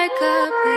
like a